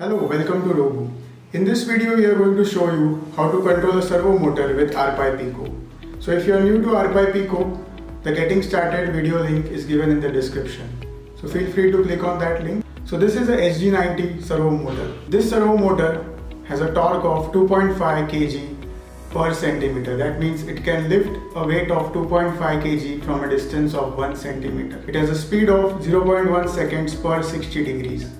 Hello, welcome to Robu. In this video, we are going to show you how to control a servo motor with RPi Pico. So if you are new to RPi Pico, the getting started video link is given in the description. So feel free to click on that link. So this is a SG90 servo motor. This servo motor has a torque of 2.5 kg per centimeter. That means it can lift a weight of 2.5 kg from a distance of 1 centimeter. It has a speed of 0.1 seconds per 60 degrees.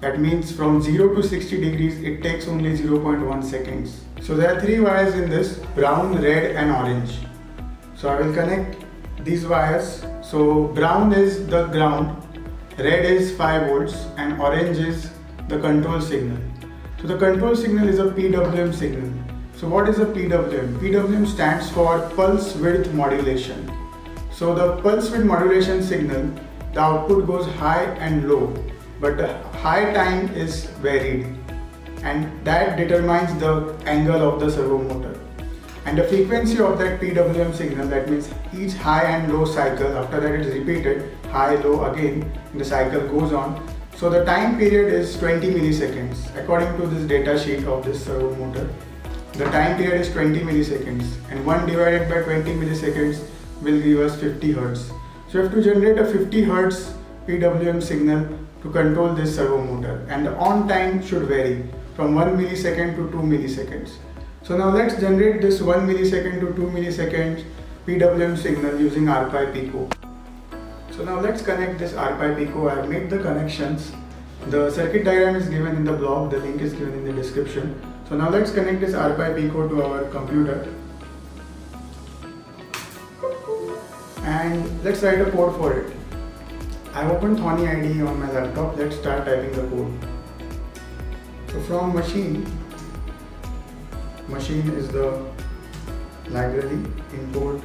That means from 0 to 60 degrees it takes only 0.1 seconds. So there are three wires in this brown, red and orange. So I will connect these wires. So brown is the ground, red is 5 volts and orange is the control signal. So the control signal is a PWM signal. So what is a PWM? PWM stands for pulse width modulation. So the pulse width modulation signal, the output goes high and low, but the high time is varied and that determines the angle of the servo motor. And the frequency of that PWM signal, that means each high and low cycle, after that it is repeated, high, low again, the cycle goes on. So the time period is 20 milliseconds according to this data sheet of this servo motor. The time period is 20 milliseconds and 1 divided by 20 milliseconds will give us 50 Hertz. So you have to generate a 50 Hertz PWM signal to control this servo motor and the on time should vary from 1 millisecond to 2 milliseconds. So now let's generate this 1 millisecond to 2 milliseconds PWM signal using RPi Pico. So now let's connect this RPi Pico. I have made the connections. The circuit diagram is given in the blog, the link is given in the description. So now let's connect this RPi Pico to our computer. And let's write a code for it. I've opened Thonny IDE on my laptop. Let's start typing the code. So from machine, machine is the library, import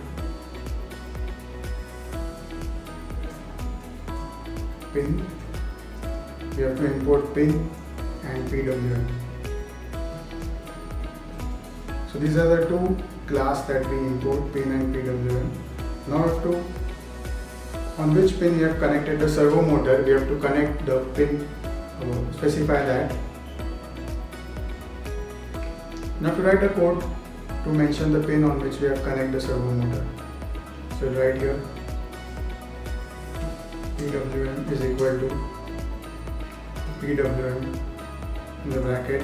pin. We have to import pin and PWM. So these are the two class that we import pin and PWM. Now have to on which pin we have connected the servo motor we have to connect the pin specify that. Now to write a code to mention the pin on which we have connected the servo motor. So right here PWM is equal to PWM in the bracket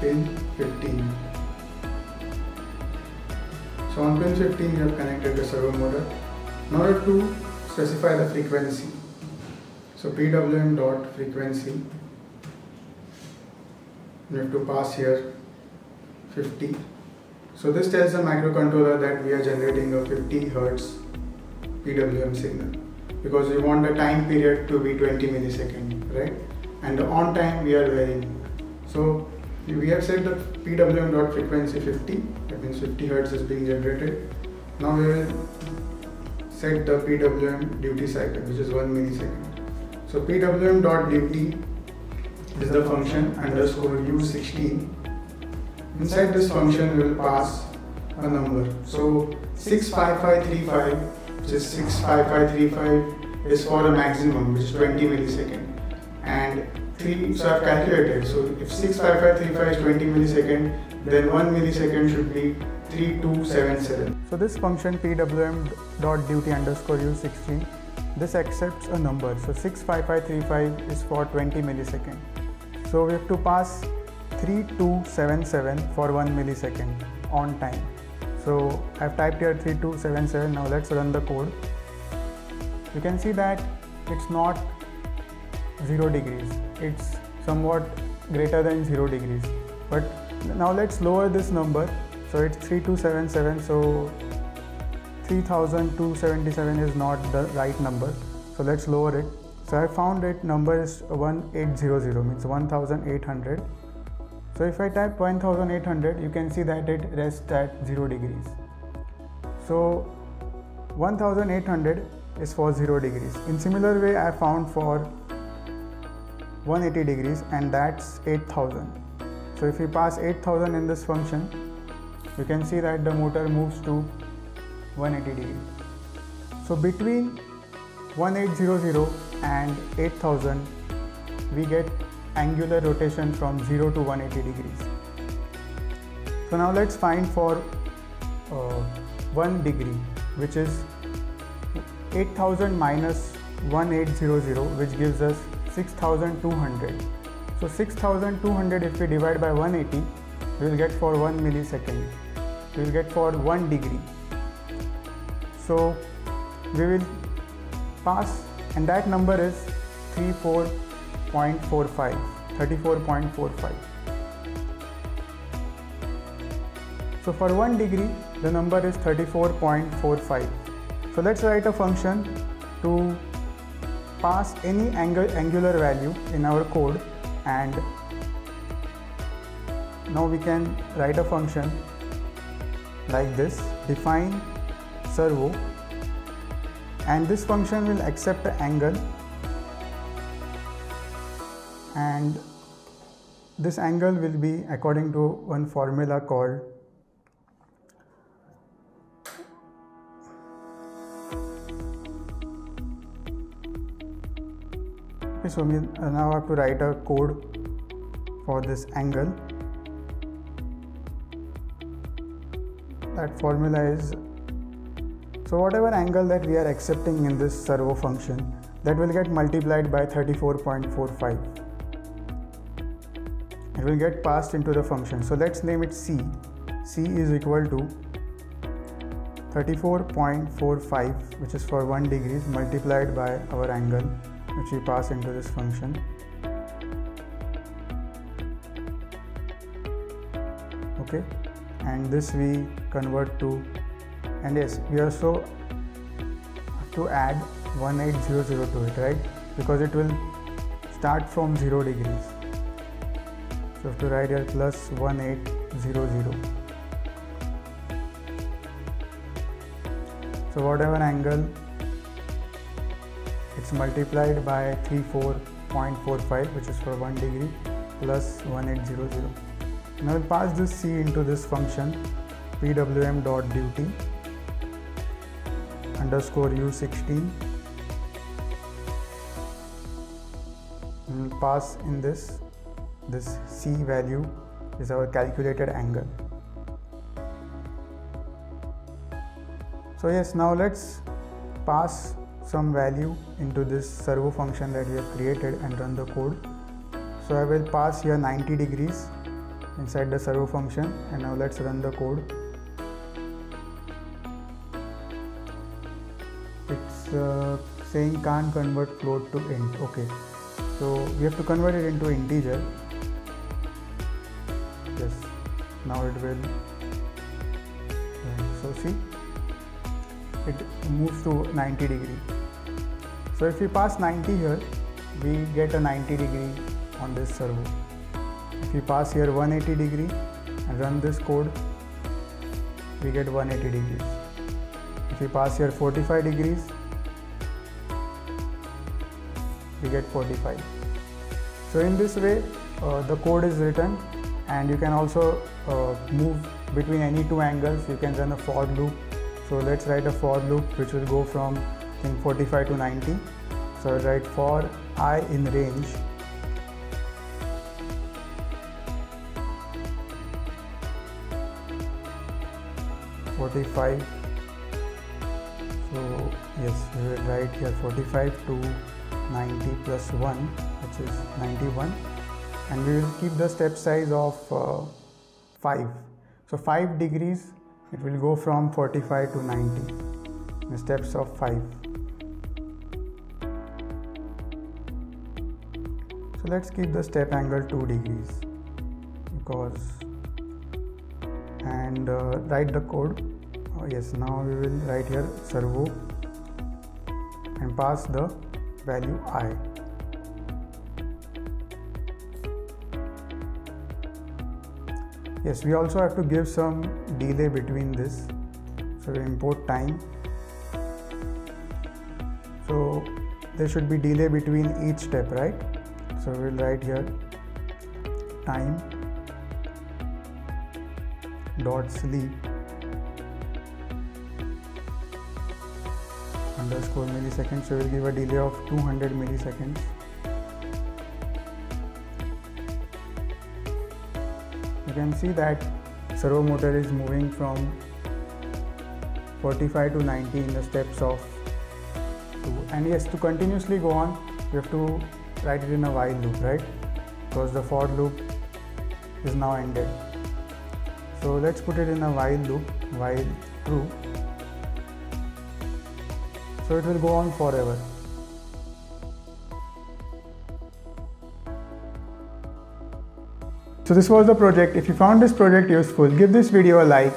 pin 15. So on pin 15 we have connected the servo motor. Now we have to specify the frequency. So PWM dot frequency we have to pass here 50. So this tells the microcontroller that we are generating a 50 Hertz PWM signal because we want the time period to be 20 millisecond, right? And the on time we are varying. So we have set the PWM dot frequency 50, that means 50 Hertz is being generated. Now we will set the PWM duty cycle, which is 1 millisecond. So PWM dot duty is the function underscore u16. Inside this function we will pass a number. So 65535 which is 65535 is for a maximum which is 20 millisecond and 3 so I've calculated. So if 65535 is 20 millisecond then 1 millisecond should be 3277 so this function pwm dot duty underscore u16 this accepts a number. So 65535 is for 20 millisecond. So we have to pass 3277 for 1 millisecond on time. So I've typed here 3277 now let's run the code. You can see that it's not 0 degrees it's somewhat greater than 0 degrees. But now let's lower this number. So it's 3277 so 3277 is not the right number. So let's lower it. So I found it number is 1800 means 1800 so if I type 1800 you can see that it rests at 0 degrees. So 1800 is for 0 degrees. In similar way I found for 180 degrees and that's 8000 so if we pass 8000 in this function you can see that the motor moves to 180 degrees so between 1800 and 8000 we get angular rotation from 0 to 180 degrees. So now let's find for uh, 1 degree which is 8000 minus 1800 which gives us 6200. So 6200 if we divide by 180 we will get for 1 millisecond. We will get for 1 degree. So we will pass and that number is 34.45 34.45 so for 1 degree the number is 34.45 so let's write a function to pass any angle, angular value in our code and now we can write a function like this define servo and this function will accept the angle and this angle will be according to one formula called okay so we now have to write a code for this angle. That formula is so whatever angle that we are accepting in this servo function that will get multiplied by 34.45 it will get passed into the function. So let's name it c. C is equal to 34.45 which is for 1 degrees multiplied by our angle which we pass into this function. Okay. And this we convert to and yes we also have to add 1800 to it right? Because it will start from 0 degrees. So have to write here plus 1800 so whatever angle it's multiplied by 34.45 which is for 1 degree plus 1800 now we'll pass this c into this function pwm dot duty underscore u16 we'll pass in this this c value is our calculated angle. So yes now let's pass some value into this servo function that we have created and run the code. So I will pass here 90 degrees inside the servo function and now let's run the code. It's uh, saying can't convert float to int. Okay. So we have to convert it into integer. Yes. Now it will uh, so see it moves to 90 degree so if we pass 90 here we get a 90 degree on this servo. If we pass here 180 degree and run this code we get 180 degrees. If we pass here 45 degrees we get 45 so in this way uh, the code is written and you can also uh, move between any two angles. You can run a for loop. So let's write a for loop which will go from in 45 to 90 so I'll write for i in range. Forty-five. So yes, we will write here forty-five to 90 plus 1 which is 91 and we will keep the step size of uh, 5 so 5 degrees it will go from 45 to 90 in steps of 5 so let's keep the step angle 2 degrees because and uh, write the code oh, yes now we will write here servo and pass the value i. Yes, we also have to give some delay between this. So we import time. So there should be delay between each step, right? So we'll write here time dot sleep underscore milliseconds. So we'll give a delay of 200 milliseconds. You can see that servo motor is moving from 45 to 90 in the steps of 2 and yes to continuously go on you have to write it in a while loop right because the for loop is now ended so let's put it in a while loop while true so it will go on forever So this was the project. If you found this project useful, give this video a like,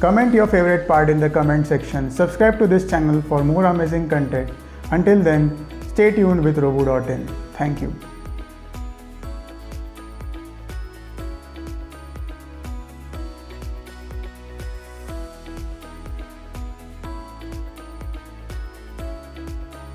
comment your favorite part in the comment section, subscribe to this channel for more amazing content. Until then, stay tuned with Robu.in. Thank you.